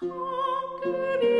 Tant que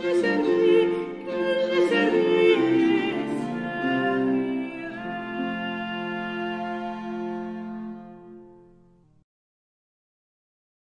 Christmas.